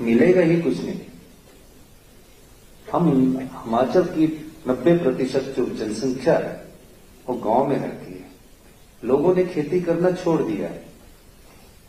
मिलेगा ही कुछ नहीं। हम हिमाचल की 90 प्रतिशत जो जनसंख्या है, वो गाँव में रहती है। लोगों ने खेती करना छोड़ दिया है।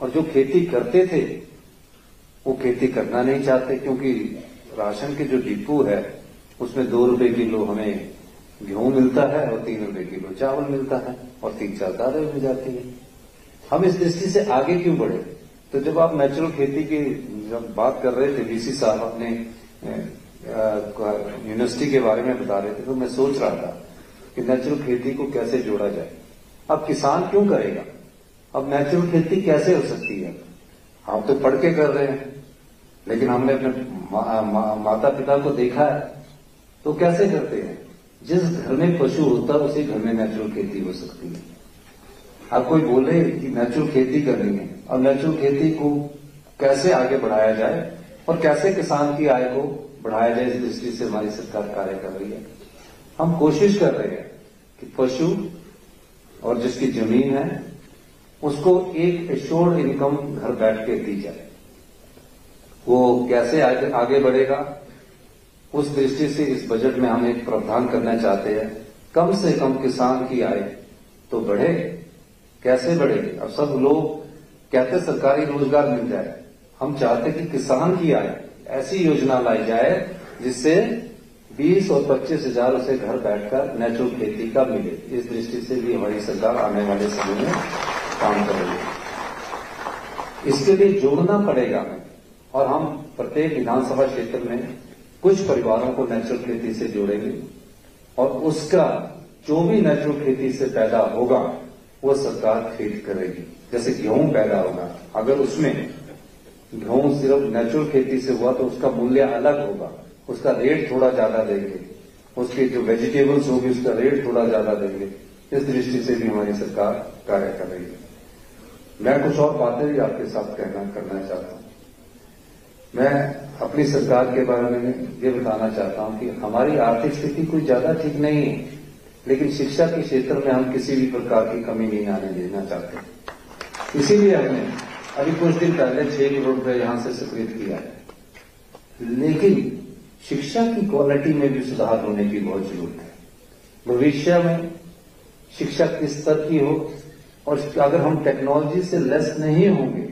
और जो खेती करते थे, वो खेती करना नहीं चाहते, क्योंकि राशन के जो डिपो है, उसमें दो रुपए किलो हमें गेहूँ मिलता है और तीन रुपए किलो चावल मिलता है, और तीन चार दालें मिल जाती है। हम इस दृष्टि से आगे क्यों बढ़े? तो जब आप नेचुरल खेती की जब बात कर रहे थे वीसी साहब अपने यूनिवर्सिटी के बारे में बता रहे थे तो मैं सोच रहा था कि नेचुरल खेती को कैसे जोड़ा जाए। अब किसान क्यों करेगा? अब नेचुरल खेती कैसे हो सकती है? आप तो पढ़ के कर रहे हैं लेकिन हमने अपने मा, मा, माता पिता को देखा है तो कैसे करते हैं? जिस घर में पशु होता है उसी घर में नेचुरल खेती हो सकती है। अब कोई बोले कि नेचुरल खेती करनी है और नेचुरल खेती को कैसे आगे बढ़ाया जाए और कैसे किसान की आय को बढ़ाया जाए इस दृष्टि से हमारी सरकार कार्य कर रही है। हम कोशिश कर रहे हैं कि पशु और जिसकी ज़मीन है उसको एक एश्योर्ड इनकम घर बैठ के दी जाए। वो कैसे आगे, आगे बढ़ेगा उस दृष्टि से इस बजट में हम एक प्रावधान करना चाहते हैं। कम से कम किसान की आय तो बढ़े कैसे बढ़ेगी अब सब लोग कहते सरकारी रोज़गार मिल जाए हम चाहते कि किसान की आय ऐसी योजना लाई जाए जिससे 20 और पच्चीस हज़ार उसे घर बैठकर नेचुरल खेती का मिले। इस दृष्टि से भी हमारी सरकार आने वाले समय में काम कर रही है इसके लिए जोड़ना पड़ेगा और हम प्रत्येक विधानसभा क्षेत्र में कुछ परिवारों को नेचुरल खेती से जोड़ेंगे और उसका जो भी नेचुरल खेती से पैदा होगा, वो सरकार खरीद करेगी। जैसे गेहूँ पैदा होगा, अगर उसमें गेहूँ सिर्फ़ नेचुरल खेती से हुआ तो उसका मूल्य अलग होगा। उसका रेट थोड़ा ज़्यादा देंगे। उसके जो वेजिटेबल्स होगी, उसका रेट थोड़ा ज़्यादा देंगे। इस दृष्टि से भी हमारी सरकार कार्य कर रही है। मैं कुछ और बातें भी आपके साथ कहना, करना चाहता हूँ। मैं अपनी सरकार के बारे में ये बताना चाहता हूँ कि हमारी आर्थिक स्थिति कोई ज़्यादा ठीक नहीं है, लेकिन शिक्षा के क्षेत्र में हम किसी भी प्रकार की कमी नहीं आने देना चाहते। इसीलिए हमने अभी कुछ दिन पहले छह करोड़ रुपए यहाँ से स्वीकृत किया है। लेकिन शिक्षा की क्वालिटी में भी सुधार होने की बहुत ज़रूरत है। भविष्य में शिक्षा किस स्तर की हो और अगर हम टेक्नोलॉजी से लेस नहीं होंगे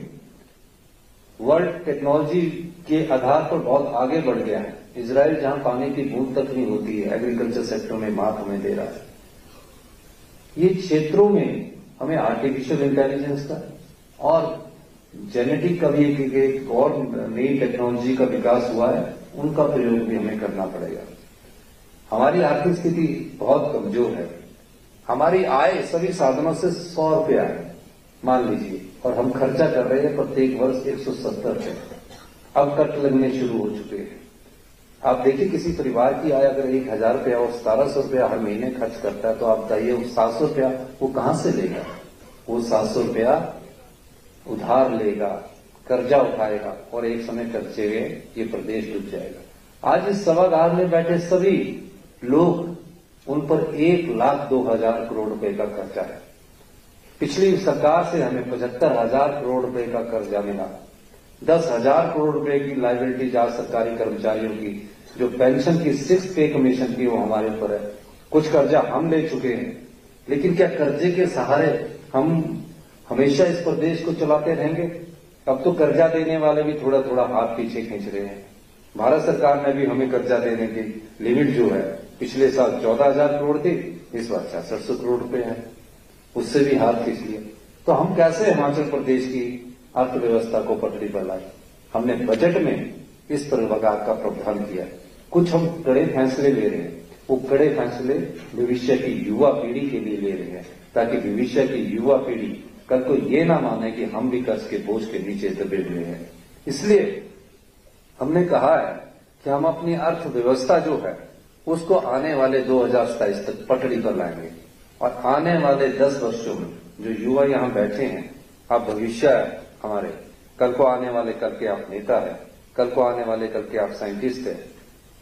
वर्ल्ड टेक्नोलॉजी के आधार पर बहुत आगे बढ़ गया है। इसराइल जहाँ पानी की बूंद तक नहीं होती है एग्रीकल्चर सेक्टर में मात हमें दे रहा है। ये क्षेत्रों में हमें आर्टिफिशियल इंटेलिजेंस का और जेनेटिक का भी एक, एक और नई टेक्नोलॉजी का विकास हुआ है उनका प्रयोग भी हमें करना पड़ेगा। हमारी आर्थिक स्थिति बहुत कमज़ोर है। हमारी आय सभी साधनों से सौ रुपया है मान लीजिए और हम खर्चा कर रहे हैं प्रत्येक वर्ष एक सौ सत्तर रुपये। अब कट लगने शुरू हो चुके हैं। आप देखिए किसी परिवार की आय अगर एक हज़ार रुपया और सतारह सौ रुपया हर महीने खर्च करता है तो आप बताइए वो सात सौ रुपया वो कहाँ से लेगा? वो सात सौ रुपया उधार लेगा, कर्जा उठाएगा और एक समय कर्जे में ये प्रदेश डूब जाएगा। आज इस सभागार में बैठे सभी लोग उन पर एक लाख दो हज़ार करोड़ रुपए का कर्जा है। पिछली सरकार से हमें पचहत्तर हज़ार करोड़ रुपए का कर्जा मिला। दस हज़ार करोड़ रुपए की लाइबिलिटी आज सरकारी कर्मचारियों की, जो पेंशन की सिक्स पे कमीशन की वो हमारे ऊपर है। कुछ कर्जा हम ले चुके हैं, लेकिन क्या कर्जे के सहारे हम हमेशा इस प्रदेश को चलाते रहेंगे। अब तो कर्जा देने वाले भी थोड़ा थोड़ा हाथ पीछे खींच रहे हैं। भारत सरकार ने भी हमें कर्जा देने की लिमिट जो है, पिछले साल चौदह हज़ार करोड़ थी, इस बार छियासठ सौ करोड़ रुपए है। उससे भी हाथ खींच लिया तो हम कैसे हिमाचल प्रदेश की अर्थव्यवस्था को पटरी पर लाए? हमने बजट में इस प्रकार का प्रावधान किया। कुछ हम कड़े फैसले ले रहे हैं। वो कड़े फैसले भविष्य की युवा पीढ़ी के लिए ले रहे हैं, ताकि भविष्य की युवा पीढ़ी कल को ये ना माने कि हम भी कर्ज के बोझ के नीचे दबे हुए हैं। इसलिए हमने कहा है कि हम अपनी अर्थव्यवस्था जो है, उसको आने वाले दो तक पटरी पर लाएँगे। और आने वाले दस वर्षों में जो युवा यहाँ बैठे हैं, आप भविष्य है हमारे। कल को आने वाले, कल के आप नेता है, कल को आने वाले, कल के आप साइंटिस्ट है।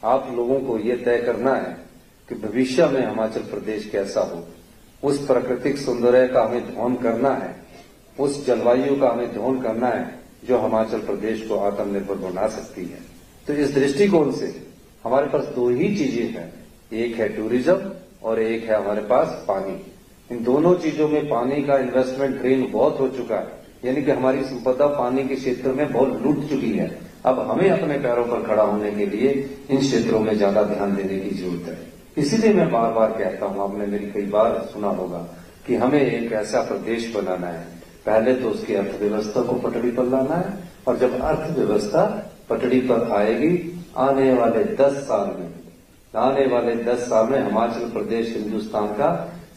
आप लोगों को यह तय करना है कि भविष्य में हिमाचल प्रदेश कैसा हो। उस प्राकृतिक सौंदर्य का हमें ध्वन करना है, उस जलवायु का हमें ध्वन करना है, जो हिमाचल प्रदेश को आत्मनिर्भर बना सकती है। तो इस दृष्टिकोण से हमारे पास दो ही चीज़ें हैं, एक है टूरिज़्म और एक है हमारे पास पानी। इन दोनों चीज़ों में पानी का इन्वेस्टमेंट ड्रेन बहुत हो चुका है, यानी कि हमारी संपदा पानी के क्षेत्र में बहुत लूट चुकी है। अब हमें अपने पैरों पर खड़ा होने के लिए इन क्षेत्रों में ज़्यादा ध्यान देने की ज़रूरत है। इसीलिए मैं बार बार कहता हूँ, आपने मेरी कई बार सुना होगा कि हमें एक ऐसा प्रदेश बनाना है। पहले तो उसकी अर्थव्यवस्था को पटड़ी पर लाना है और जब अर्थव्यवस्था पटड़ी पर आएगी, आने वाले दस साल में, आने वाले दस साल में हिमाचल प्रदेश, हिंदुस्तान का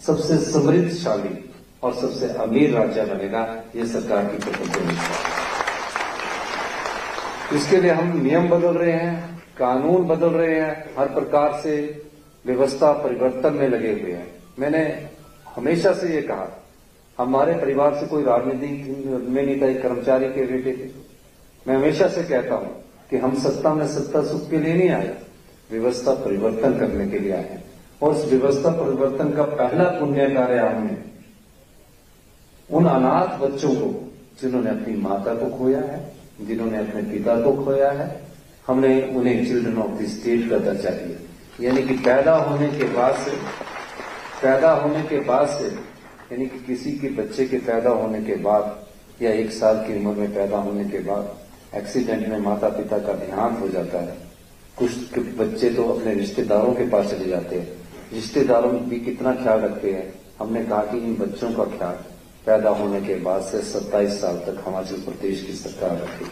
सबसे समृद्धशाली और सबसे अमीर राज्य बनेगा, ये सरकार की प्रतिबद्धता इसके लिए हम नियम बदल रहे हैं, कानून बदल रहे हैं, हर प्रकार से व्यवस्था परिवर्तन में लगे हुए हैं। मैंने हमेशा से ये कहा, हमारे परिवार से कोई राजनीति में नहीं था कर्मचारी के बेटे थे। मैं हमेशा से कहता हूँ कि हम सत्ता में सत्ता सुख के लिए नहीं आए, व्यवस्था परिवर्तन करने के लिए आए और उस व्यवस्था परिवर्तन का पहला पुण्य कार्य हमने उन अनाथ बच्चों को, जिन्होंने अपनी माता को खोया है, जिन्होंने अपने पिता को खोया है, हमने उन्हें चिल्ड्रन ऑफ़ द स्टेट का दर्जा दिया। यानी कि पैदा होने के बाद से, पैदा होने के बाद से, यानी कि किसी के बच्चे के पैदा होने के बाद या एक साल की उम्र में पैदा होने के बाद एक्सीडेंट में माता पिता का देहांत हो जाता है। कुछ बच्चे तो अपने रिश्तेदारों के पास चले जाते हैं। रिश्तेदारों भी कितना ख्याल रखते हैं? हमने कहा कि इन बच्चों का ख्याल पैदा होने के बाद से 27 साल तक हिमाचल प्रदेश की सरकार रखी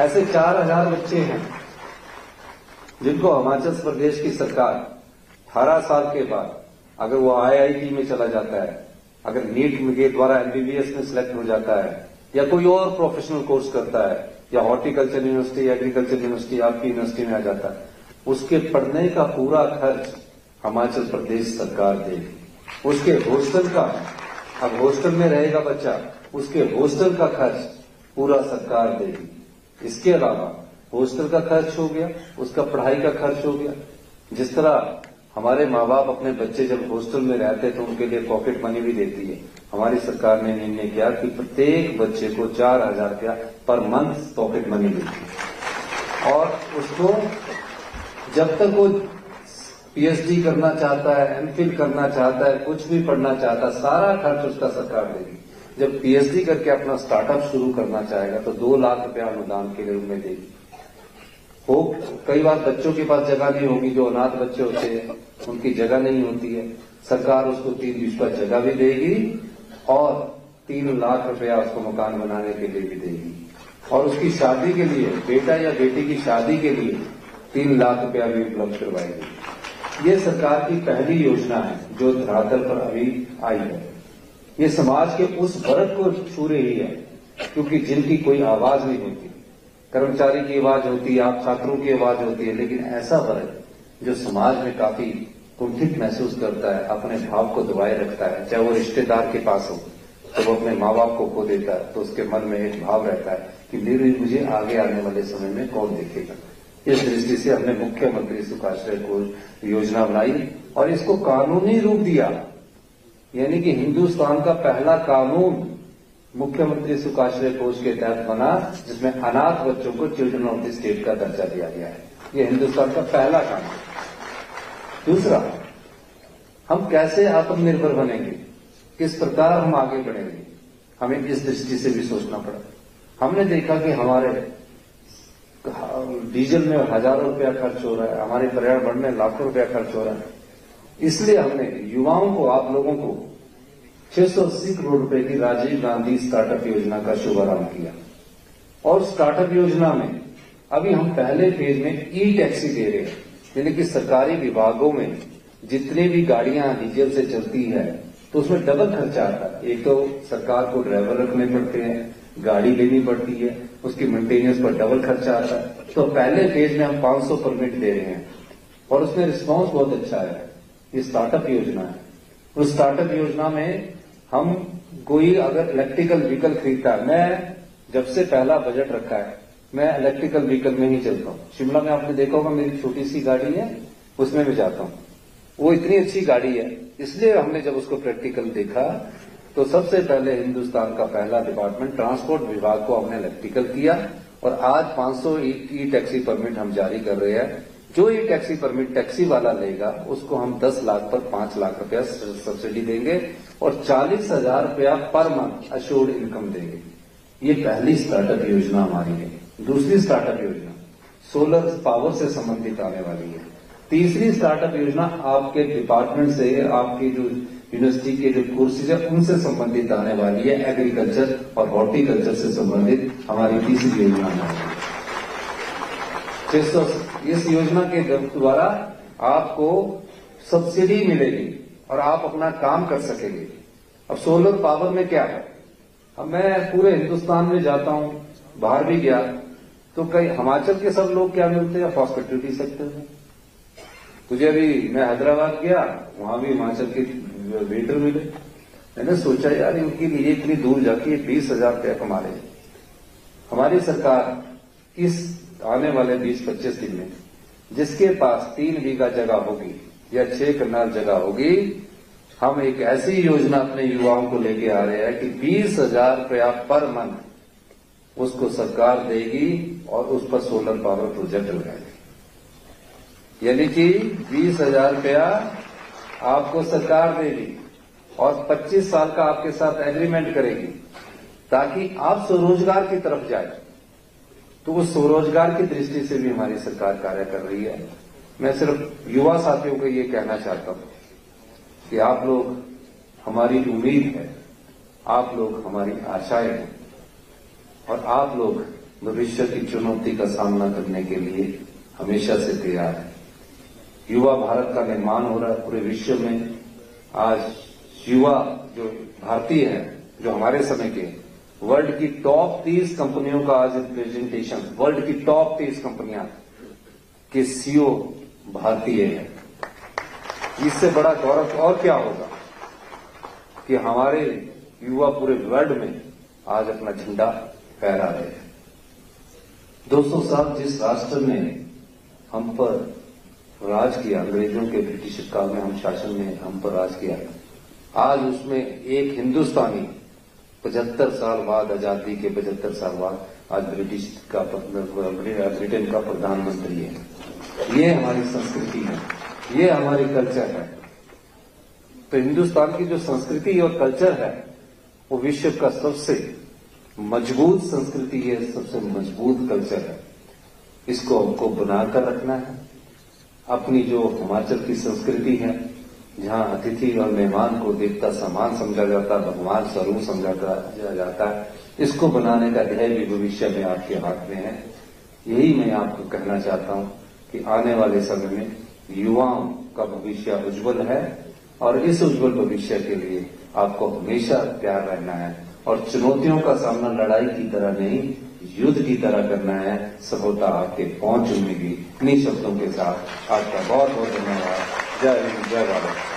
ऐसे चार हज़ार बच्चे हैं। जिनको हिमाचल प्रदेश की सरकार अठारह साल के बाद अगर वो आईआईटी में चला जाता है, अगर नीट के द्वारा एमबीबीएस में सिलेक्ट हो जाता है, या कोई और प्रोफेशनल कोर्स करता है, या हॉर्टिकल्चर यूनिवर्सिटी एग्रीकल्चर यूनिवर्सिटी आपकी यूनिवर्सिटी में आ जाता है, उसके पढ़ने का पूरा खर्च हिमाचल प्रदेश सरकार देगी। उसके हॉस्टल का, अब हॉस्टल में रहेगा बच्चा, उसके हॉस्टल का खर्च पूरा सरकार देगी। इसके अलावा हॉस्टल का खर्च हो गया, उसका पढ़ाई का खर्च हो गया। जिस तरह हमारे माँ बाप अपने बच्चे जब हॉस्टल में रहते हैं तो उनके लिए पॉकेट मनी भी देती है। हमारी सरकार ने निर्णय किया कि प्रत्येक बच्चे को चार हज़ार रुपया पर मंथ पॉकेट मनी देती है। और उसको जब तक वो पीएचडी करना चाहता है एमफिल करना चाहता है, कुछ भी पढ़ना चाहता है सारा खर्च उसका सरकार देगी जब पीएचडी करके अपना स्टार्टअप शुरू करना चाहेगा तो दो लाख रुपया अनुदान के लिए उनमें देगी। हो, कई बार बच्चों के पास जगह नहीं होगी, जो अनाथ बच्चे होते हैं, उनकी जगह नहीं होती है। सरकार उसको तीन पर जगह भी देगी और तीन लाख रुपया उसको मकान बनाने के लिए भी देगी। और उसकी शादी के लिए, बेटा या बेटी की शादी के लिए तीन लाख रुपया भी उपलब्ध करवाएगी। ये सरकार की पहली योजना है, जो धरातल पर अभी आई है। ये समाज के उस वर्ग को छू रही है, क्योंकि जिनकी कोई आवाज़ नहीं होती। कर्मचारी की आवाज़ होती है, आप छात्रों की आवाज़ होती है, लेकिन ऐसा वर्ग जो समाज में काफ़ी कुंठित महसूस करता है, अपने भाव को दबाए रखता है, चाहे वो रिश्तेदार के पास हो तो वो अपने माँ बाप को खो देता है तो उसके मन में एक भाव रहता है कि मेरे, मुझे आगे आने वाले समय में कौन देखेगा। इस दृष्टि से हमने मुख्यमंत्री सुखाश्रय को योजना बनाई और इसको कानूनी रूप दिया। यानी कि हिंदुस्तान का पहला कानून मुख्यमंत्री सुखाश्रय कोष के तहत बना, जिसमें अनाथ बच्चों को चिल्ड्रन ऑफ़ द स्टेट का दर्जा दिया गया है। यह हिंदुस्तान का पहला कानून दूसरा, हम कैसे आत्मनिर्भर बनेंगे? किस प्रकार हम आगे बढ़ेंगे? हमें इस दृष्टि से भी सोचना पड़ा। हमने देखा कि हमारे डीजल में हज़ारों रुपया खर्च हो रहा है, हमारे पर्यावरण में लाखों रुपया खर्च हो रहा है। इसलिए हमने युवाओं को, आप लोगों को छह सौ अस्सी करोड़ रुपए की राजीव गांधी स्टार्टअप योजना का शुभारंभ किया। और स्टार्टअप योजना में अभी हम पहले फ़ेज़ में ई टैक्सी दे रहे हैं। यानी कि सरकारी विभागों में जितनी भी गाड़ियाँ डीजल से चलती है तो उसमें डबल खर्चा आता है। एक तो सरकार को ड्राइवर रखने पड़ते हैं, गाड़ी लेनी पड़ती है, उसकी मेंटेनेंस पर डबल खर्चा आता है। तो पहले फ़ेज़ में हम 500 परमिट दे रहे हैं। और उसमें रिस्पांस बहुत अच्छा है। ये स्टार्टअप योजना है। उस स्टार्टअप योजना में हम कोई अगर इलेक्ट्रिकल व्हीकल खरीदता है, मैं जब से पहला बजट रखा है, मैं इलेक्ट्रिकल व्हीकल में ही चलता हूँ। शिमला में आपने देखा होगा, मेरी छोटी सी गाड़ी है, उसमें मैं जाता हूँ। वो इतनी अच्छी गाड़ी है, इसलिए हमने जब उसको प्रैक्टिकल देखा तो सबसे पहले हिंदुस्तान का पहला डिपार्टमेंट ट्रांसपोर्ट विभाग को हमने इलेक्ट्रिकल किया, और आज 500 ई टैक्सी परमिट हम जारी कर रहे हैं। जो ये टैक्सी परमिट टैक्सी वाला लेगा, उसको हम 10 लाख पर 5 लाख रुपया सब्सिडी देंगे और चालीस हज़ार रुपया पर मंथ अश्योर्ड इनकम देंगे। ये पहली स्टार्टअप योजना हमारी है। दूसरी स्टार्टअप योजना सोलर पावर से संबंधित आने वाली है। तीसरी स्टार्टअप योजना आपके डिपार्टमेंट से, आपकी जो यूनिवर्सिटी के जो कोर्सेज है, उनसे संबंधित आने वाली है। एग्रीकल्चर और हॉर्टिकल्चर से संबंधित हमारी तीसरी योजना है। इस योजना के द्वारा आपको सब्सिडी मिलेगी और आप अपना काम कर सकेंगे। अब सोलर पावर में क्या है? अब मैं पूरे हिंदुस्तान में जाता हूँ, बाहर भी गया तो कई हिमाचल के सब लोग क्या मिलते हैं? हॉस्पिटलिटी सेक्टर में। तुझे अभी, मैं हैदराबाद गया, वहाँ भी हिमाचल के वेटर मिले। मैंने सोचा, यार, इनके लिए इतनी दूर जाके बीस हज़ार रुपया कमा रहे हमारी सरकार इस आने वाले बीस पच्चीस दिन में, जिसके पास तीन बीघा जगह होगी या छह कनाल जगह होगी, हम एक ऐसी योजना अपने युवाओं को लेके आ रहे हैं कि बीस हज़ार रुपया पर मंथ उसको सरकार देगी और उस पर सोलर पावर प्रोजेक्ट लगाएगी। यानी कि बीस हज़ार रुपया आपको सरकार देगी और 25 साल का आपके साथ एग्रीमेंट करेगी, ताकि आप स्वरोजगार की तरफ़ जाए। तो वो स्वरोजगार की दृष्टि से भी हमारी सरकार कार्य कर रही है। मैं सिर्फ़ युवा साथियों को ये कहना चाहता हूँ कि आप लोग, हमारी उम्मीद है, आप लोग हमारी आशाएँ हैं और आप लोग भविष्य की चुनौती का सामना करने के लिए हमेशा से तैयार हैं। युवा भारत का निर्माण हो रहा है पूरे विश्व में। आज युवा जो भारतीय है, जो हमारे समय के वर्ल्ड की टॉप तीस कंपनियों का आज प्रेजेंटेशन वर्ल्ड की टॉप तीस कंपनियाँ के सीओ भारतीय है। इससे बड़ा गौरव और क्या होगा कि हमारे युवा पूरे वर्ल्ड में आज अपना झंडा फहरा रहे हैं। दोस्तों, साहब, जिस राष्ट्र ने हम पर राज किया, अंग्रेज़ों के ब्रिटिश काल में हम शासन में हम पर राज किया, आज उसमें एक हिंदुस्तानी पचहत्तर साल बाद आज़ादी के पचहत्तर साल बाद आज ब्रिटिश का ब्रिटेन का प्रधानमंत्री है। ये हमारी संस्कृति है। ये हमारी कल्चर है। तो हिंदुस्तान की जो संस्कृति और कल्चर है, वो विश्व का सबसे मज़बूत संस्कृति है, सबसे मज़बूत कल्चर है। इसको हमको बनाकर रखना है। अपनी जो हिमाचल की संस्कृति है जहाँ अतिथि और मेहमान को देवता समान समझा जाता, भगवान स्वरूप समझा जाता है इसको बनाने का ध्येय भी भविष्य में आपके हाथ में है। यही मैं आपको कहना चाहता हूँ कि आने वाले समय में युवाओं का भविष्य उज्जवल है और इस उज्जवल भविष्य के लिए आपको हमेशा प्यार रहना है और चुनौतियों का सामना लड़ाई की तरह नहीं, युद्ध की तरह करना है। सफलता आपके पहुँच मिलेगी इन्हीं शब्दों के साथ आपका बहुत बहुत धन्यवाद। 在，你在干嘛？